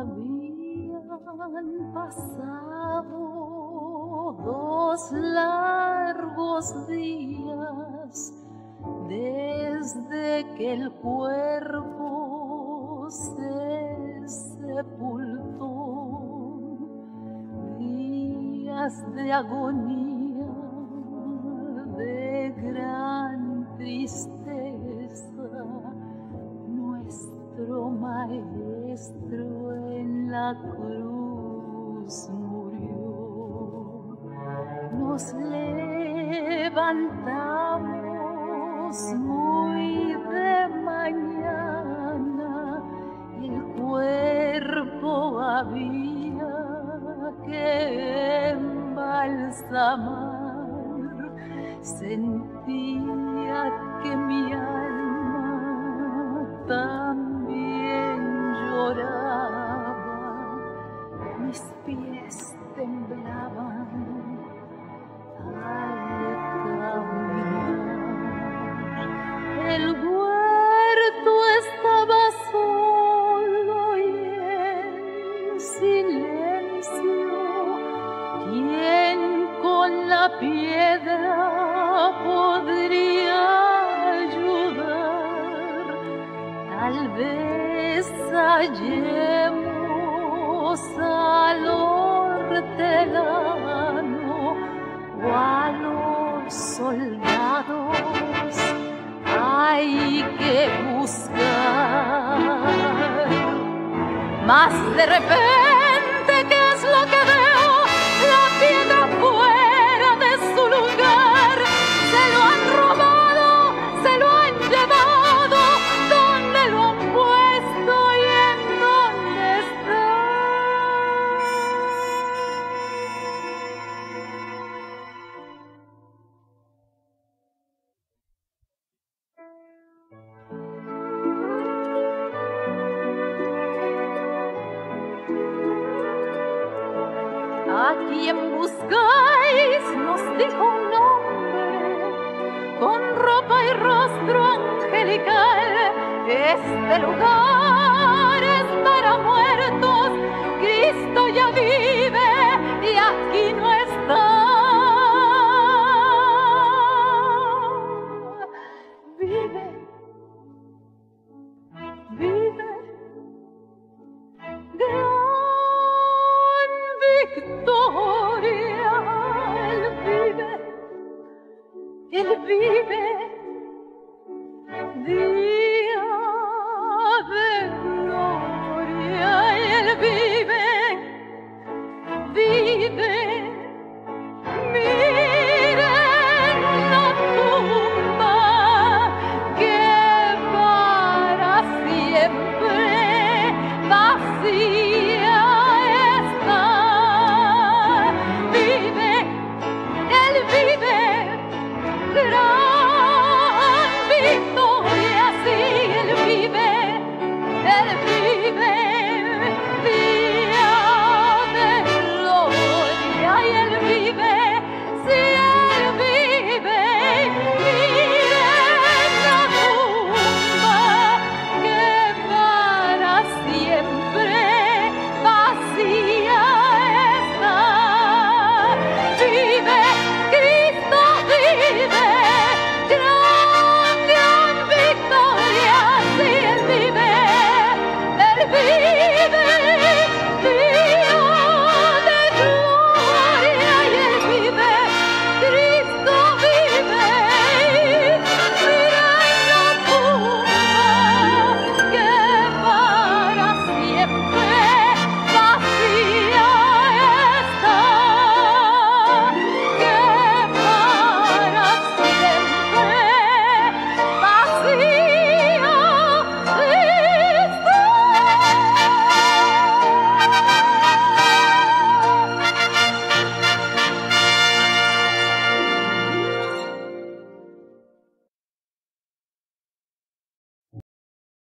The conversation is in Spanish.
Han pasado dos largos días desde que el cuerpo se sepultó. Días de agonía, de gran tristeza, nuestro maestro la cruz nos levantamos muy de mañana el cuerpo había que embalsamar. Sentía que mi alma también lloraba, mis pies temblaban el huerto estaba solo y en silencio. ¿Quién con la piedra podría ayudar? Tal vez hallemos Más de repente, ¿A quién buscáis? Nos dijo un hombre con ropa y rostro angelical. Este lugar es para muertos, Cristo ya vive y aquí no Él vive, día de gloria. Él vive, vive baby.